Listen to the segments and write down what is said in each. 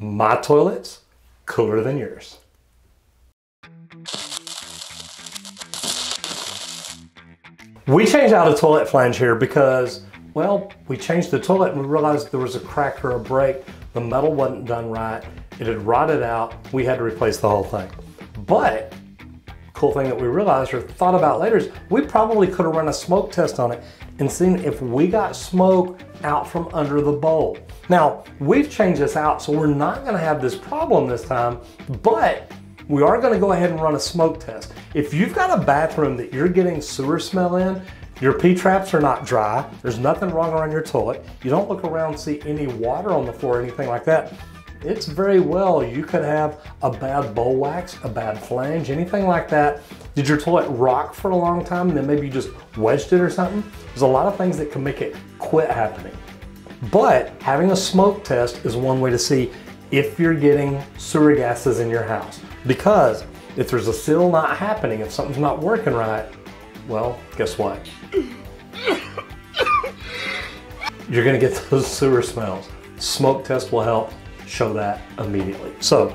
My toilet's cooler than yours. We changed out a toilet flange here because, well, we changed the toilet and we realized there was a crack or a break. The metal wasn't done right. It had rotted out. We had to replace the whole thing. But cool thing that we realized or thought about later is we probably could have run a smoke test on it and seen if we got smoke out from under the bowl. Now, we've changed this out, so we're not gonna have this problem this time, but we are gonna go ahead and run a smoke test. If you've got a bathroom that you're getting sewer smell in, your P-traps are not dry, there's nothing wrong around your toilet, you don't look around see any water on the floor or anything like that, it's very well you could have a bad bowl wax, a bad flange, anything like that. Did your toilet rock for a long time and then maybe you just wedged it or something? There's a lot of things that can make it quit happening. But having a smoke test is one way to see if you're getting sewer gases in your house. Because if there's a seal not happening, if something's not working right, well, guess what? You're gonna get those sewer smells. Smoke test will help show that immediately. So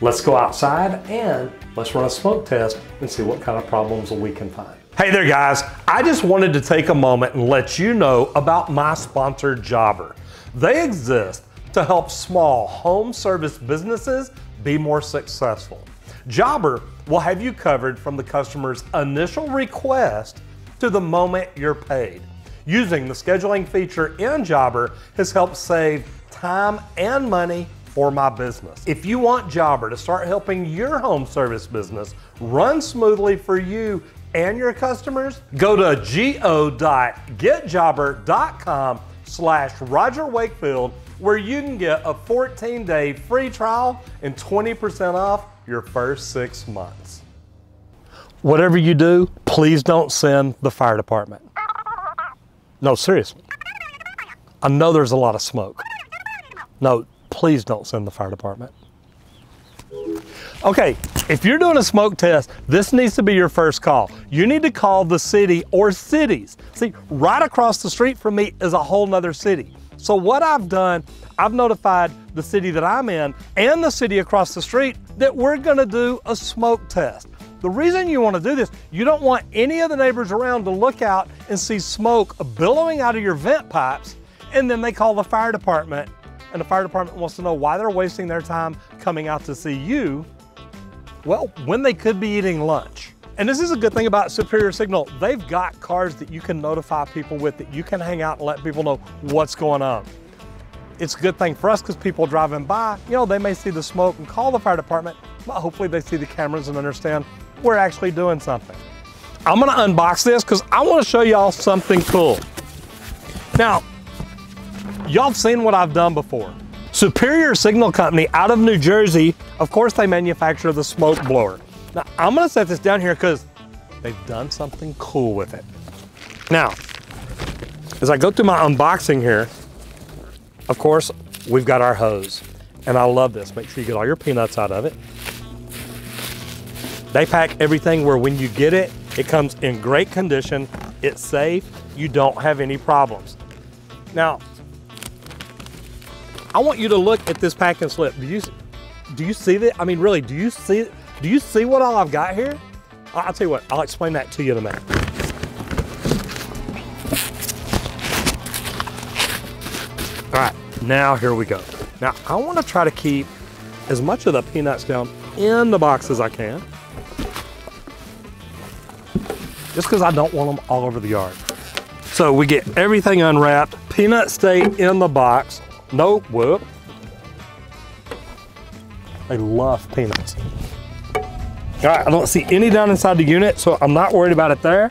let's go outside and let's run a smoke test and see what kind of problems we can find. Hey there guys, I just wanted to take a moment and let you know about my sponsor Jobber. They exist to help small home service businesses be more successful. Jobber will have you covered from the customer's initial request to the moment you're paid. Using the scheduling feature in Jobber has helped save time and money for my business. If you want Jobber to start helping your home service business run smoothly for you and your customers, go to go.getjobber.com slash Roger Wakefield where you can get a 14-day free trial and 20% off your first six months. Whatever you do, please don't send the fire department. No, seriously. I know there's a lot of smoke. No, please don't send the fire department. Okay, if you're doing a smoke test, this needs to be your first call. You need to call the city or cities. See, right across the street from me is a whole nother city. So what I've done, I've notified the city that I'm in and the city across the street that we're gonna do a smoke test. The reason you wanna do this, you don't want any of the neighbors around to look out and see smoke billowing out of your vent pipes and then they call the fire department and the fire department wants to know why they're wasting their time coming out to see you, well, when they could be eating lunch. And this is a good thing about Superior Signal. They've got cars that you can notify people with that you can hang out and let people know what's going on. It's a good thing for us because people driving by, you know, they may see the smoke and call the fire department, but hopefully they see the cameras and understand we're actually doing something. I'm gonna unbox this because I wanna show y'all something cool. Now, Y'all have seen what I've done before. Superior Signal Company out of New Jersey, of course they manufacture the smoke blower. Now I'm gonna set this down here because they've done something cool with it. Now, as I go through my unboxing here, of course, we've got our hose. And I love this. Make sure you get all your peanuts out of it. They pack everything where when you get it, it comes in great condition, it's safe, you don't have any problems. Now, I want you to look at this packing slip. Do you do you see that? I mean, really, do you see do you see what all I've got here? I'll tell you what, I'll explain that to you in a minute. All right, now here we go. Now I want to try to keep as much of the peanuts down in the box as I can. Just because I don't want them all over the yard. So we get everything unwrapped. Peanuts stay in the box. No, whoop. I love peanuts. All right, I don't see any down inside the unit, so I'm not worried about it there.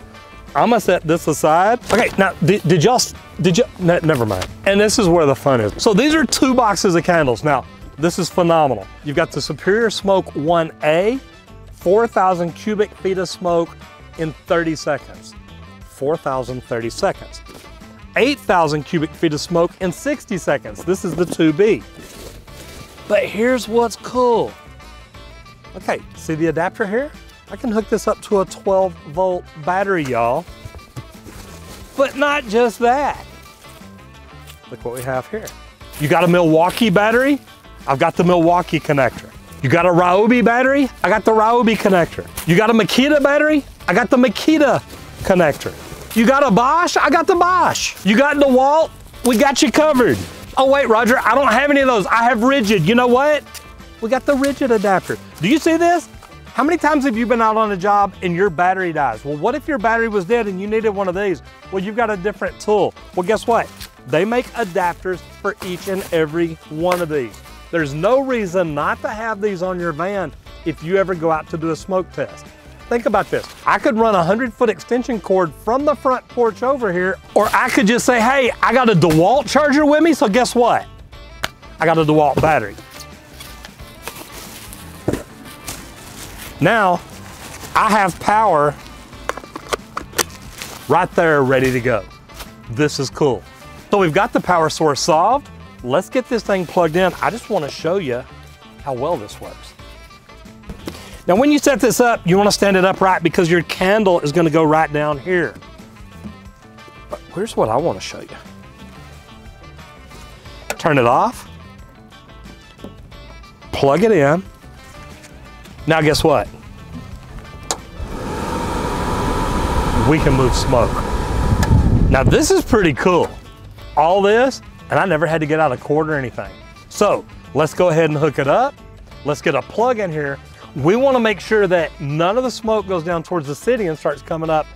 I'm gonna set this aside. Okay, now, did, y'all, did you, ne never mind. And this is where the fun is. So these are two boxes of candles. Now, this is phenomenal. You've got the Superior Smoke 1A, 4,000 cubic feet of smoke in 30 seconds. 4,030 seconds. 8,000 cubic feet of smoke in 60 seconds. This is the 2B. But here's what's cool. Okay, see the adapter here? I can hook this up to a 12 volt battery, y'all. But not just that. Look what we have here. You got a Milwaukee battery? I've got the Milwaukee connector. You got a Ryobi battery? I got the Ryobi connector. You got a Makita battery? I got the Makita connector. You got a Bosch? I got the Bosch. You got DeWalt? We got you covered. Oh wait, Roger, I don't have any of those. I have RIDGID. You know what? We got the RIDGID adapter. Do you see this? How many times have you been out on a job and your battery dies? Well, what if your battery was dead and you needed one of these? Well, you've got a different tool. Well, guess what? They make adapters for each and every one of these. There's no reason not to have these on your van if you ever go out to do a smoke test. Think about this. I could run a 100 foot extension cord from the front porch over here, or I could just say, hey, I got a DeWalt charger with me, so guess what? I got a DeWalt battery. Now, I have power right there ready to go. This is cool. So we've got the power source solved. Let's get this thing plugged in. I just wanna show you how well this works. Now when you set this up, you wanna stand it upright because your candle is gonna go right down here. But here's what I wanna show you. Turn it off, plug it in, now guess what? We can move smoke. Now this is pretty cool. All this, and I never had to get out a cord or anything. So let's go ahead and hook it up. Let's get a plug in here. We wanna make sure that none of the smoke goes down towards the city and starts coming up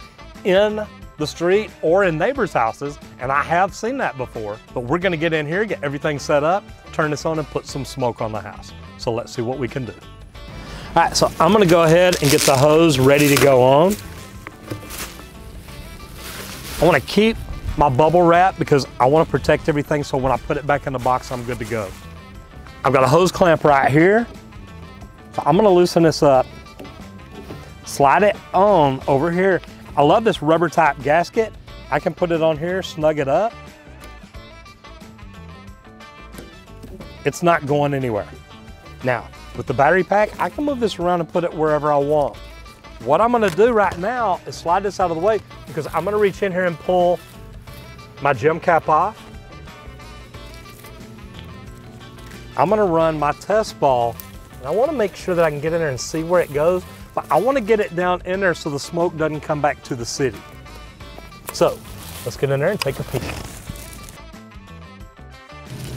in the street or in neighbors' houses, and I have seen that before. But we're gonna get in here, get everything set up, turn this on and put some smoke on the house. So let's see what we can do. All right, so I'm gonna go ahead and get the hose ready to go on. I wanna keep my bubble wrap because I wanna protect everything so when I put it back in the box, I'm good to go. I've got a hose clamp right here. I'm gonna loosen this up, slide it on over here. I love this rubber type gasket. I can put it on here, snug it up. It's not going anywhere. Now, with the battery pack, I can move this around and put it wherever I want. What I'm gonna do right now is slide this out of the way because I'm gonna reach in here and pull my Jim cap off. I'm gonna run my test ball and I wanna make sure that I can get in there and see where it goes, but I wanna get it down in there so the smoke doesn't come back to the city. So let's get in there and take a peek.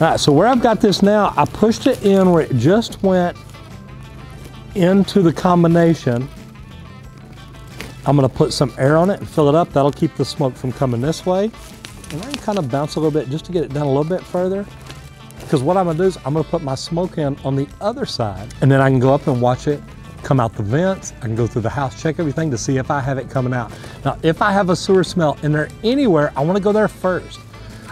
All right, so where I've got this now, I pushed it in where it just went into the combination. I'm gonna put some air on it and fill it up. That'll keep the smoke from coming this way. And I can kind of bounce a little bit just to get it down a little bit further. Because what I'm gonna do is I'm gonna put my smoke in on the other side and then I can go up and watch it come out the vents. I can go through the house, check everything to see if I have it coming out. Now, if I have a sewer smell in there anywhere, I wanna go there first.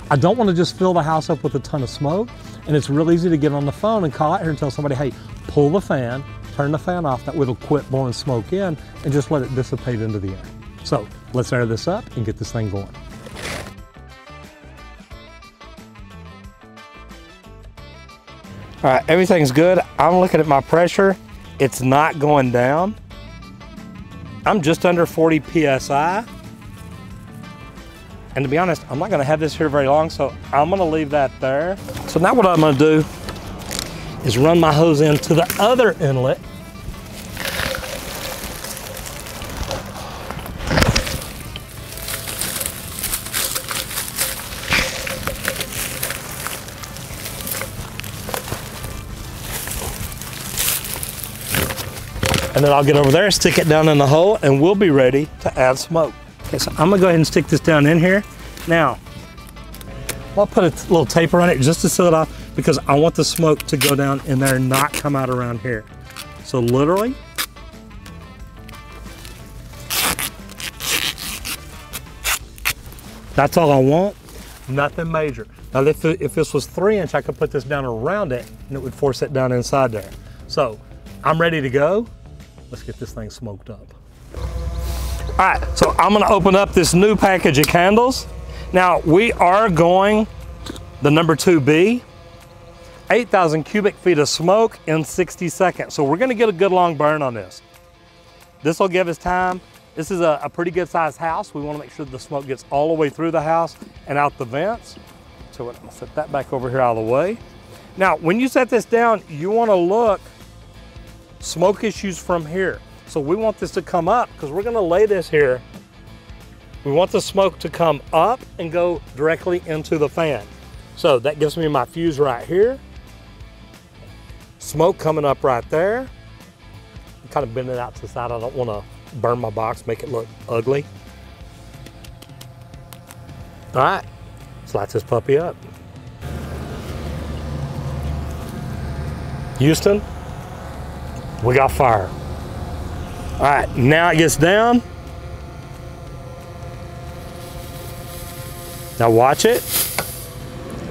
I don't wanna just fill the house up with a ton of smoke. And it's real easy to get on the phone and call out here and tell somebody, hey, pull the fan, turn the fan off, that way it'll quit blowing smoke in and just let it dissipate into the air. So let's air this up and get this thing going. All right, everything's good. I'm looking at my pressure. It's not going down. I'm just under 40 PSI. And to be honest, I'm not gonna have this here very long, so I'm gonna leave that there. So now what I'm gonna do is run my hose into the other inlet. And then I'll get over there, stick it down in the hole, and we'll be ready to add smoke. Okay, so I'm gonna go ahead and stick this down in here. Now, I'll put a little taper on it just to seal it off because I want the smoke to go down in there and not come out around here. So literally, that's all I want, nothing major. Now if, if this was three inch, I could put this down around it and it would force it down inside there. So I'm ready to go. Let's get this thing smoked up. All right, so I'm gonna open up this new package of candles. Now we are going the number 2B, 8,000 cubic feet of smoke in 60 seconds. So we're gonna get a good long burn on this. This will give us time. This is a, a pretty good sized house. We wanna make sure the smoke gets all the way through the house and out the vents. So I'm gonna set that back over here out of the way. Now, when you set this down, you wanna look smoke issues from here. So we want this to come up because we're gonna lay this here. We want the smoke to come up and go directly into the fan. So that gives me my fuse right here. Smoke coming up right there. kind of bend it out to the side. I don't wanna burn my box, make it look ugly. All right, let's light this puppy up. Houston, we got fire. All right, now it gets down. Now watch it.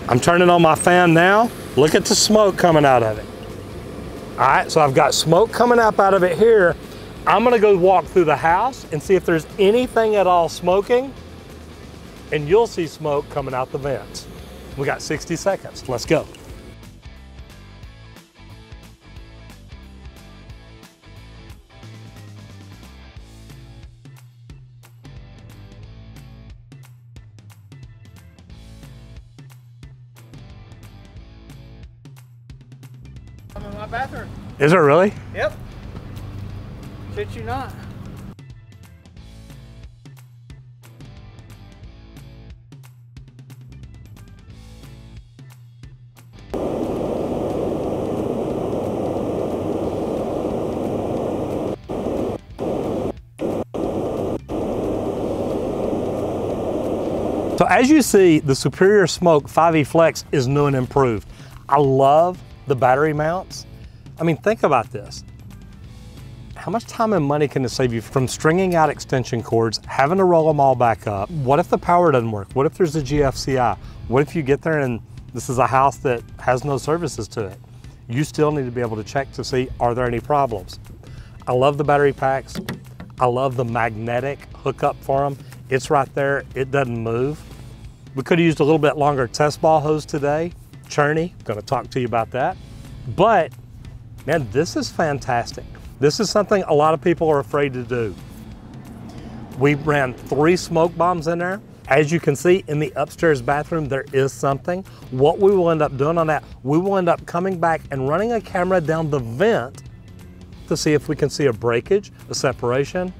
I'm turning on my fan now. Look at the smoke coming out of it. All right, so I've got smoke coming up out of it here. I'm gonna go walk through the house and see if there's anything at all smoking and you'll see smoke coming out the vents. We got 60 seconds, let's go. I'm in my bathroom. Is it really? Yep. Shit you not. So as you see, the Superior Smoke 5E Flex is new and improved. I love the battery mounts. I mean, think about this. How much time and money can it save you from stringing out extension cords, having to roll them all back up? What if the power doesn't work? What if there's a GFCI? What if you get there and this is a house that has no services to it? You still need to be able to check to see, are there any problems? I love the battery packs. I love the magnetic hookup for them. It's right there, it doesn't move. We could have used a little bit longer test ball hose today. Churney, gonna talk to you about that. But man, this is fantastic. This is something a lot of people are afraid to do. We ran three smoke bombs in there. As you can see in the upstairs bathroom, there is something. What we will end up doing on that, we will end up coming back and running a camera down the vent to see if we can see a breakage, a separation.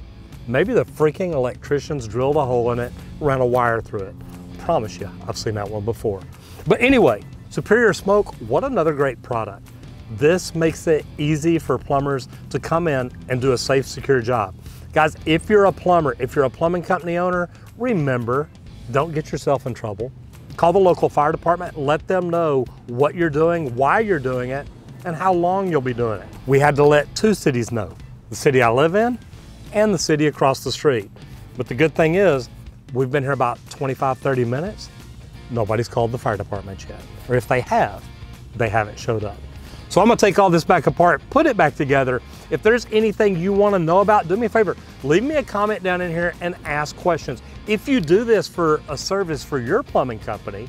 Maybe the freaking electricians drilled a hole in it, ran a wire through it promise you, I've seen that one before. But anyway, Superior Smoke, what another great product. This makes it easy for plumbers to come in and do a safe, secure job. Guys, if you're a plumber, if you're a plumbing company owner, remember, don't get yourself in trouble. Call the local fire department, let them know what you're doing, why you're doing it, and how long you'll be doing it. We had to let two cities know, the city I live in and the city across the street. But the good thing is, We've been here about 25, 30 minutes. Nobody's called the fire department yet. Or if they have, they haven't showed up. So I'm gonna take all this back apart, put it back together. If there's anything you wanna know about, do me a favor, leave me a comment down in here and ask questions. If you do this for a service for your plumbing company,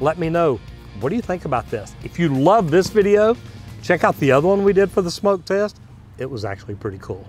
let me know, what do you think about this? If you love this video, check out the other one we did for the smoke test. It was actually pretty cool.